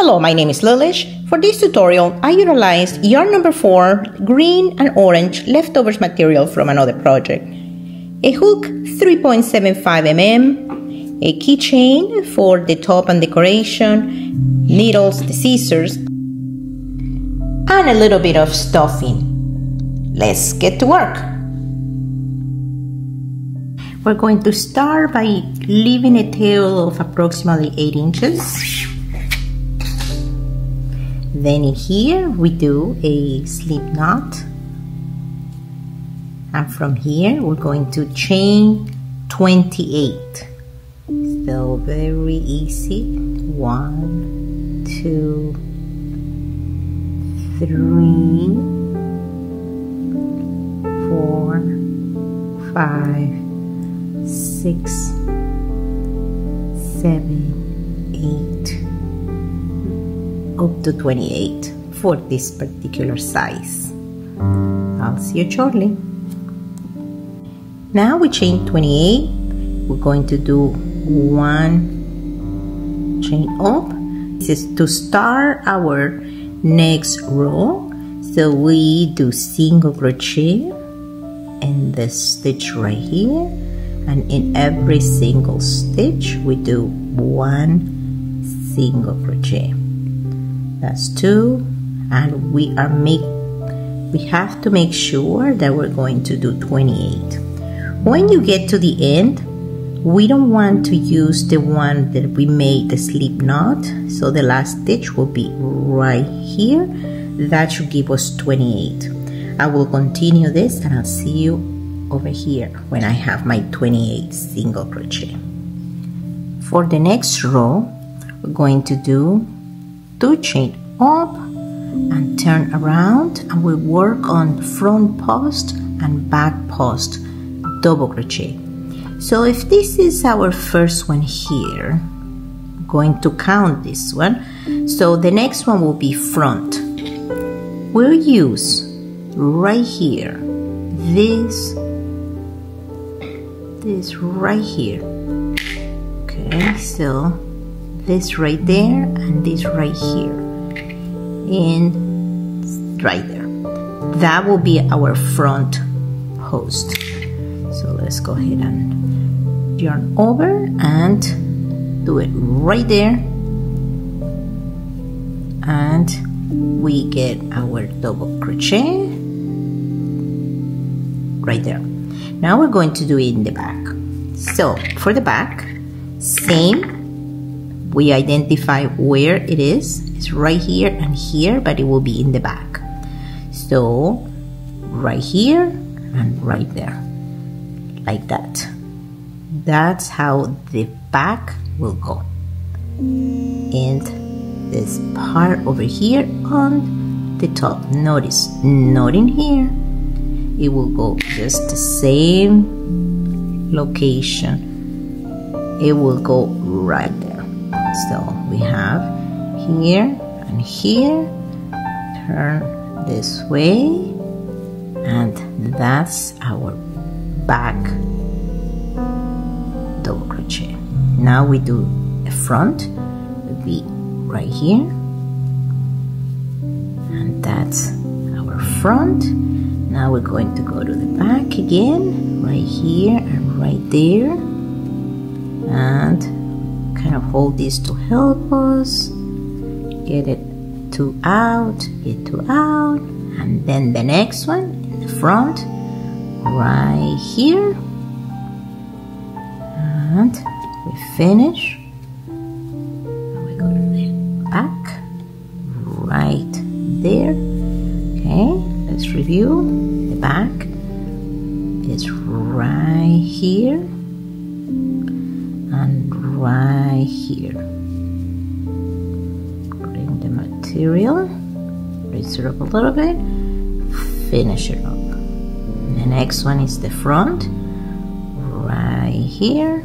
Hello, my name is Lilish. For this tutorial, I utilized yarn number 4, green and orange leftovers material from another project, a hook 3.75 mm, a keychain for the top and decoration, needles, the scissors, and a little bit of stuffing. Let's get to work. We're going to start by leaving a tail of approximately 8 inches. Then in here we do a slip knot. And from here we're going to chain 28. So very easy. One, two, three, four, five, six, seven, up to 28 for this particular size. I'll see you shortly. Now we chain 28. We're going to do one chain up. This is to start our next row. So we do single crochet in this stitch right here and in every single stitch we do one single crochet that's two and we are make we have to make sure that we're going to do 28 when you get to the end we don't want to use the one that we made the slip knot so the last stitch will be right here. That should give us 28 I will continue this and I'll see you over here when I have my 28 single crochet. For the next row we're going to do two chain up and turn around and we work on front post and back post. Double crochet. So if this is our first one here going to count this one. So the next one will be front. We'll use right here this this right here. Okay so this right there and this right here. And right there. That will be our front post so let's go ahead and yarn over and do it right there. And we get our double crochet right there. Now we're going to do it in the back. So for the back same we identify where it is it's right here and here but it will be in the back. So right here and right there like that. That's how the back will go. And this part over here on the top notice not in here. It will go just the same location. It will go right so we have here and here. Turn this way. And that's our back double crochet. Now we do a front. Would be right here. And that's our front. Now we're going to go to the back again. Right here and right there. And kind of hold this to help us. Get it to out get to out. And then the next one in the front right here. And we finish. We go to the back right there. Okay let's review the back. Is right here here. Bring the material raise it up a little bit finish it up. The next one is the front right here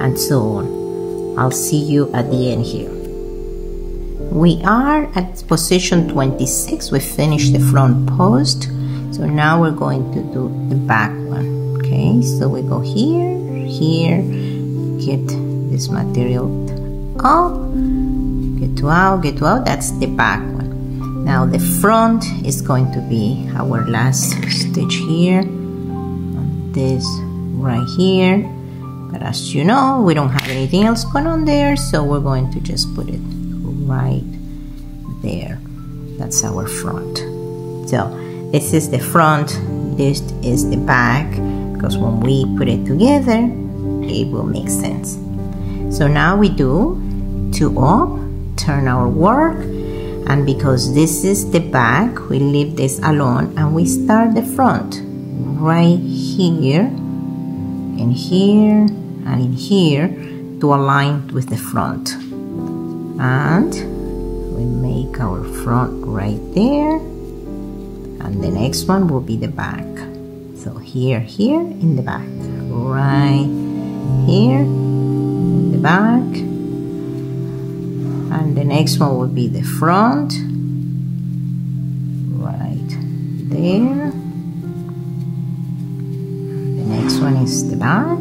and so on. I'll see you at the end here. We are at position 26 we finished the front post. So now we're going to do the back one. Okay so we go here here get this material up, get out, get out. That's the back one. Now the front is going to be our last stitch here. This right here. But as you know, we don't have anything else going on there, so we're going to just put it right there. That's our front. So this is the front, this is the back, because when we put it together, it will make sense. So now we do two up, turn our work, and because this is the back, we leave this alone and we start the front right here, in here, and in here to align with the front. And we make our front right there, and the next one will be the back. So here, here, in the back, right here, in the back, and the next one will be the front, right there. The next one is the back.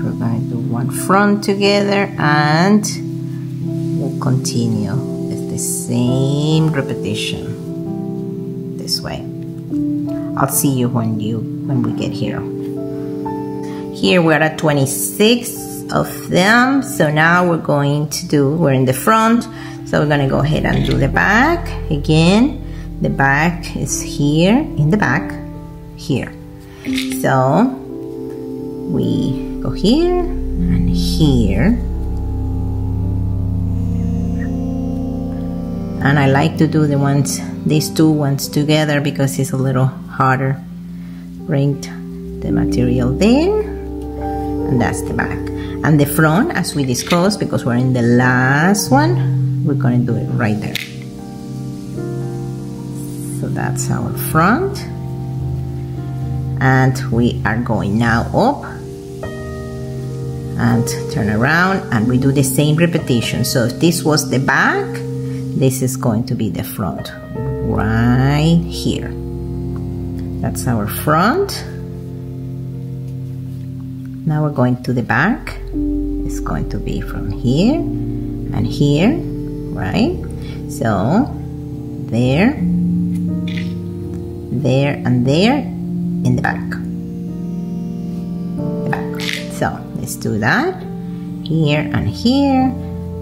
To do one front together and we'll continue the same repetition this way. I'll see you when you when we get here. Here we're at 26 of them. So now we're going to do, we're in the front. So we're gonna go ahead and do the back. Again, the back is here, in the back, here. So we go here and here. And I like to do the ones, these two ones together because it's a little harder. Bring the material there and that's the back. And the front as we discussed because we're in the last one we're gonna do it right there. So that's our front. And we are going now up and turn around and we do the same repetition. So this was the back this is going to be the front right here that's our front now we're going to the back. It's going to be from here and here, right? So there, there and there in the back. The back. So let's do that. Here and here.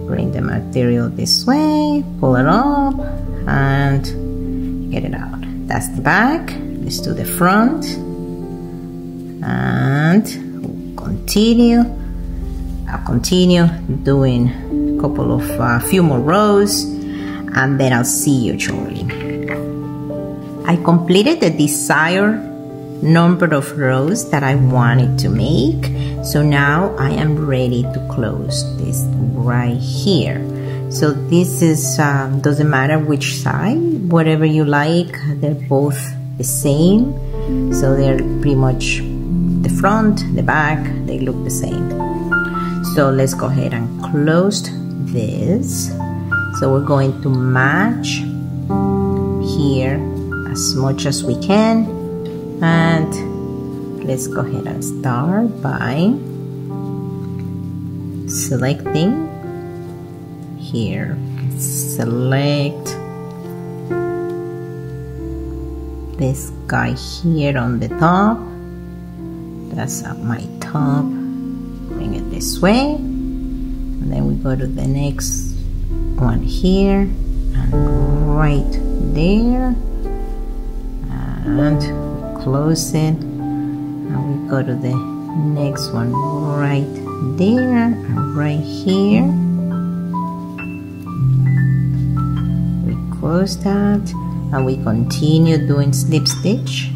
Bring the material this way, pull it up and get it out. That's the back. Let's do the front and continue I'll continue doing a couple of uh, few more rows and then I'll see you shortly I completed the desired number of rows that I wanted to make so now I am ready to close this right here so this is um, doesn't matter which side whatever you like they're both the same so they're pretty much the front, the back, they look the same. So let's go ahead and close this. So we're going to match here as much as we can. And let's go ahead and start by selecting here. Select this guy here on the top. That's up my top. Bring it this way. And then we go to the next one here and right there. And close it we go to the next one. Right there and right here. We close that and we continue doing slip stitch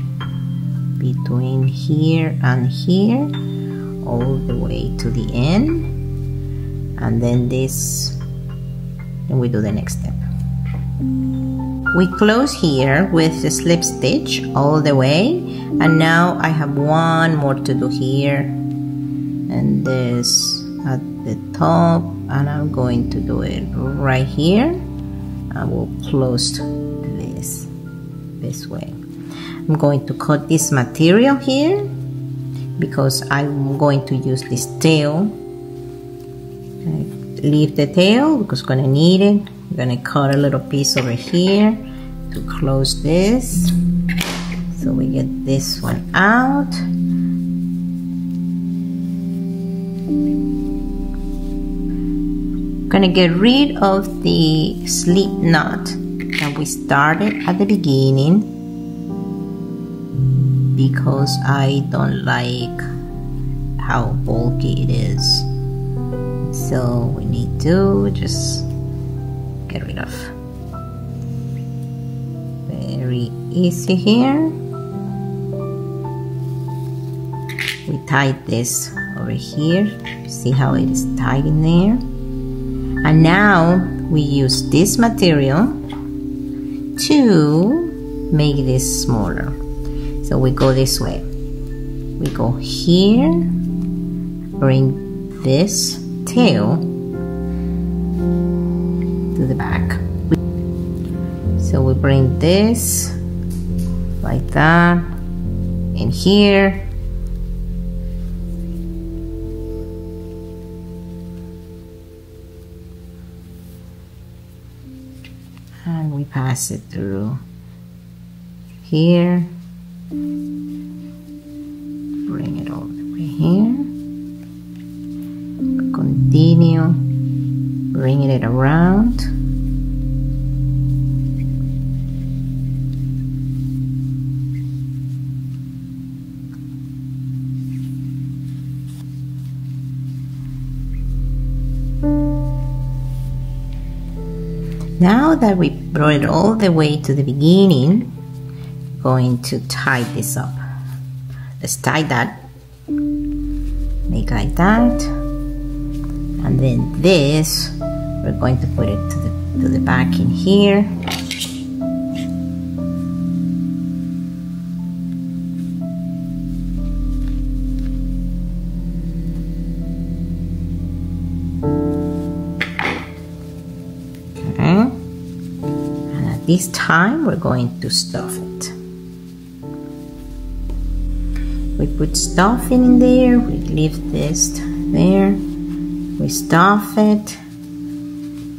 between here and here all the way to the end. And then this and we do the next step we close here with the slip stitch all the way. And now I have one more to do here. And this at the top. And I'm going to do it right here. I will close this this way. I'm going to cut this material here because I'm going to use this tail. Leave the tail because we're gonna need it I'm gonna cut a little piece over here to close this. So we get this one out. Gonna get rid of the slip knot that we started at the beginning because I don't like how bulky it is. So we need to just get rid of very easy here. We tied this over here. See how it is tied in there? And now we use this material to make this smaller. So we go this way. We go here. Bring this tail bring this like that in here. And we pass it through here. Bring it all the way here. Continue bringing it around that we brought it all the way to the beginning, going to tie this up. Let's tie that. Make like that. And then this, we're going to put it to the, to the back in here. This time we're going to stuff it. We put stuffing in there, we leave this there, we stuff it,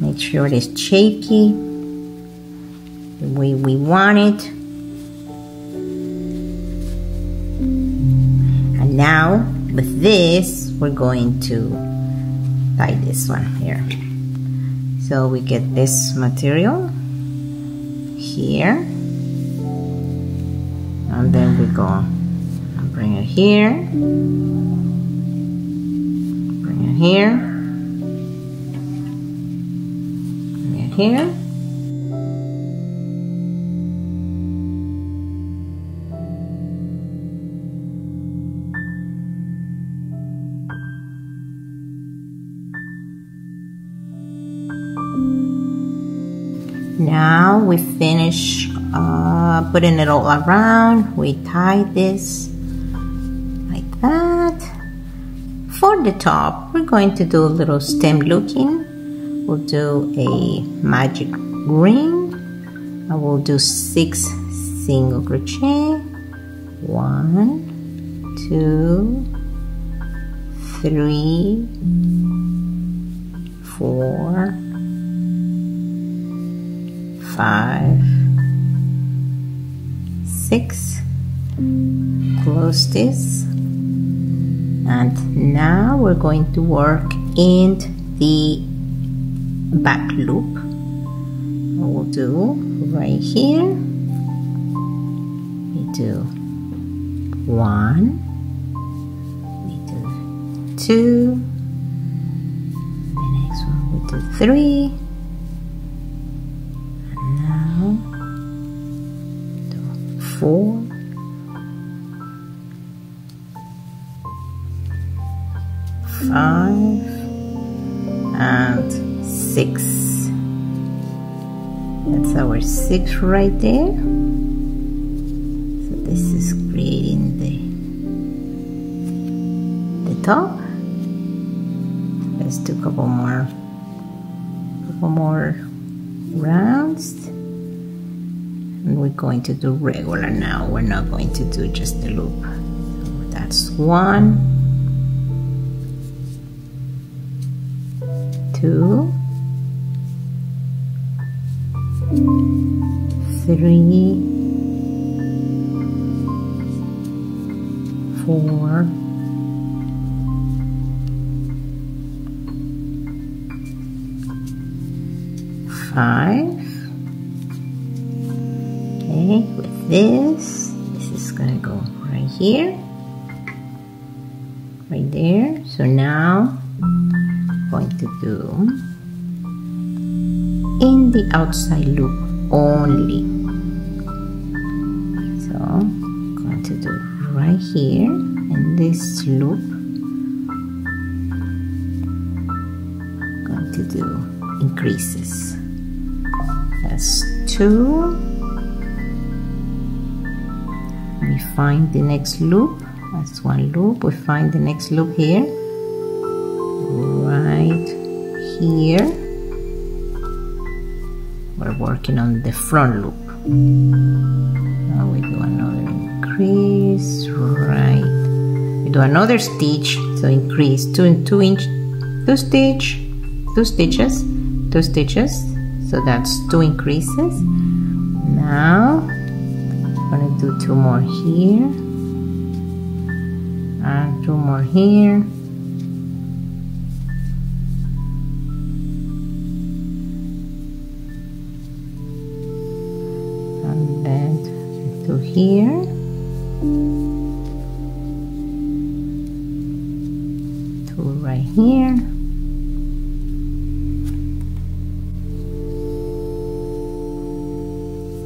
make sure it is shaky the way we want it. And now with this, we're going to tie this one here. So we get this material here. And then we go and bring it here. Bring it here. Bring it here now we finish uh, putting it all around. We tie this like that. For the top we're going to do a little stem looking. We'll do a magic ring. I will do six single crochet. One two three four five, six, close this, and now we're going to work in the back loop. We'll do right here, we do one, we do two, the next one we do three, four, five, and six. That's our six right there. So this is creating the the top. Let's do a couple more, couple more rounds we're going to do regular now. We're not going to do just the loop. So that's one two three here. Right there. So now I'm going to do in the outside loop only. So I'm going to do right here in this loop. I'm going to do increases. That's two find the next loop. That's one loop. We find the next loop here. Right here. We're working on the front loop. Now we do another increase. Right. We do another stitch. So increase. Two and two inch two stitch two stitches two stitches. So that's two increases. Now gonna do two more here. And two more here. And then two here. Two right here.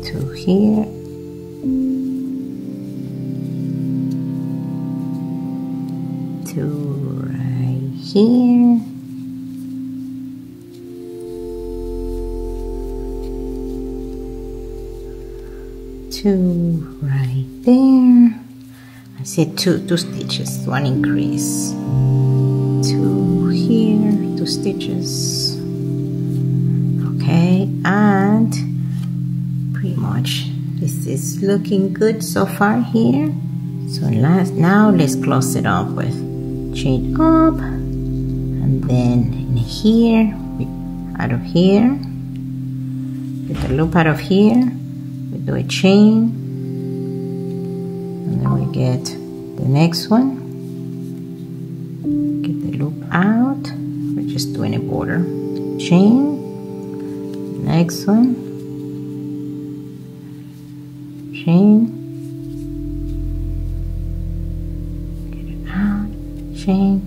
Two here two right here. Two right there. I said two two stitches one increase. Two here two stitches. Okay is looking good so far here. So last now let's close it up with chain up. And then in here out of here. With the loop out of here. We do a chain. And then we get the next one. Get the loop out. We're just doing a border chain. Next one chain. Get it out chain.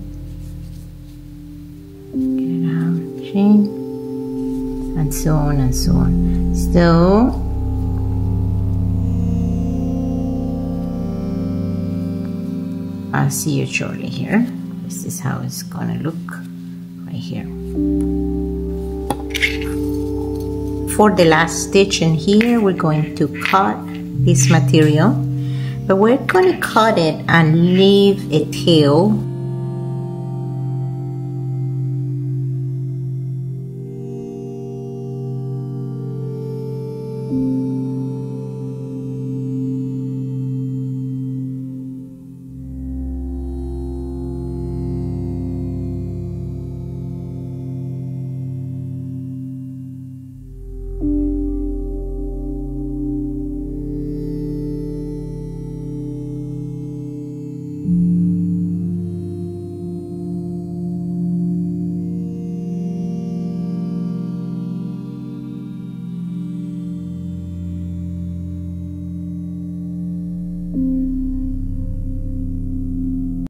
Get it out chain. And so on and so on. So I'll see you shortly here. This is how it's gonna look right here. For the last stitch in here we're going to cut this material but we're going to cut it and leave a tail